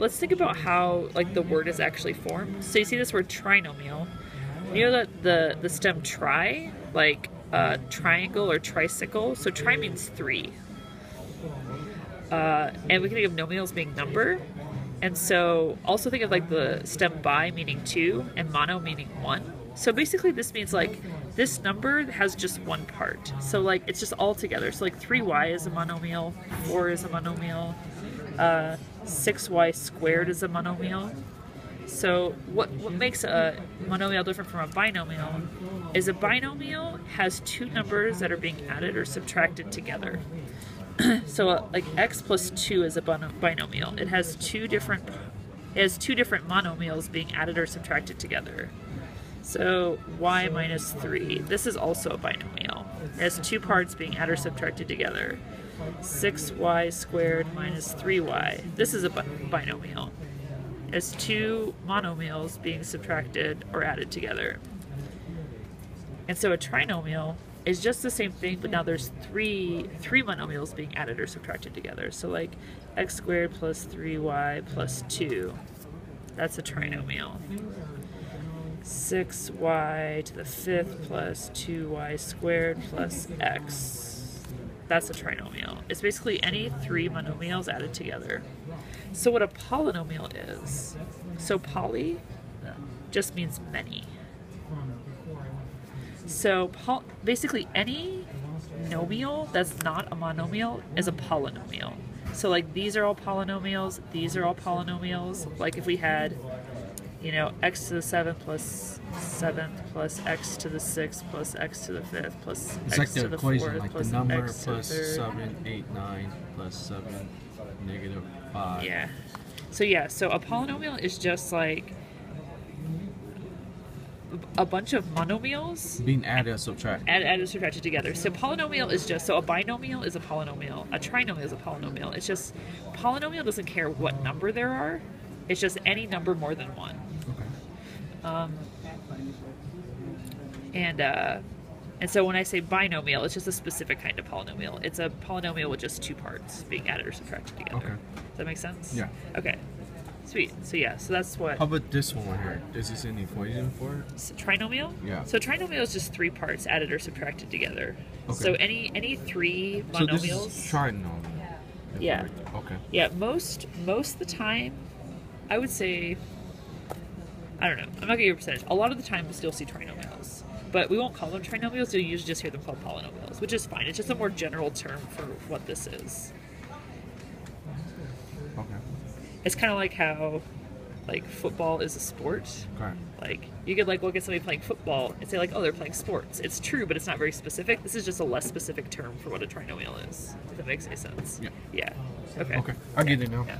let's think about how like the word is actually formed. So you see this word trinomial. You know that the the stem tri, like uh, triangle or tricycle. So tri means three. Uh, and we can think of nomials being number. And so also think of like the stem bi meaning two and mono meaning one. So basically this means like this number has just one part. So like it's just all together. So like 3y is a monomial, 4 is a monomial, uh, 6y squared is a monomial. So what, what makes a monomial different from a binomial is a binomial has two numbers that are being added or subtracted together. so uh, like x plus 2 is a binomial. It has two different it has two different monomials being added or subtracted together. So y minus 3, this is also a binomial. It has two parts being added or subtracted together. 6y squared minus 3y. This is a binomial. It has two monomials being subtracted or added together. And so a trinomial is just the same thing, but now there's three three monomials being added or subtracted together. So like x squared plus 3y plus 2. That's a trinomial. 6y to the fifth plus 2y squared plus x. That's a trinomial. It's basically any three monomials added together. So what a polynomial is, so poly just means many. So basically any nomial that's not a monomial is a polynomial. So like these are all polynomials, these are all polynomials. Like if we had you know, x to the 7th plus 7th plus x to the 6th plus x to the 5th plus it's x like the to the equation, 4th like plus the number x to the 3rd. 7, 8, 9 plus 7, negative 5. Yeah. So yeah, so a polynomial is just like a bunch of monomials being added or subtracted. add, added subtracted together. So polynomial is just so a binomial is a polynomial, a trinomial is a polynomial. It's just polynomial doesn't care what number there are. It's just any number more than one. Um, and uh, and so when I say binomial, it's just a specific kind of polynomial. It's a polynomial with just two parts being added or subtracted together. Okay. Does that make sense? Yeah. Okay. Sweet. So yeah, so that's what How about this one right here? Is this an equation for it? so trinomial. Yeah. So trinomial is just three parts added or subtracted together. Okay. So any any three monomials. So this is trinomial. Yeah. Okay. Yeah, most most of the time, I would say. I don't know. I'm not gonna give you a percentage. A lot of the time, we still see trinomials, but we won't call them trinomials. You'll usually just hear them called polynomials, which is fine. It's just a more general term for what this is. Okay. It's kind of like how, like, football is a sport. Correct. Like, you could like look at somebody playing football and say like, oh, they're playing sports. It's true, but it's not very specific. This is just a less specific term for what a trinomial is. If that makes any sense. Yeah. Yeah. Okay. Okay. I get it now. Yeah.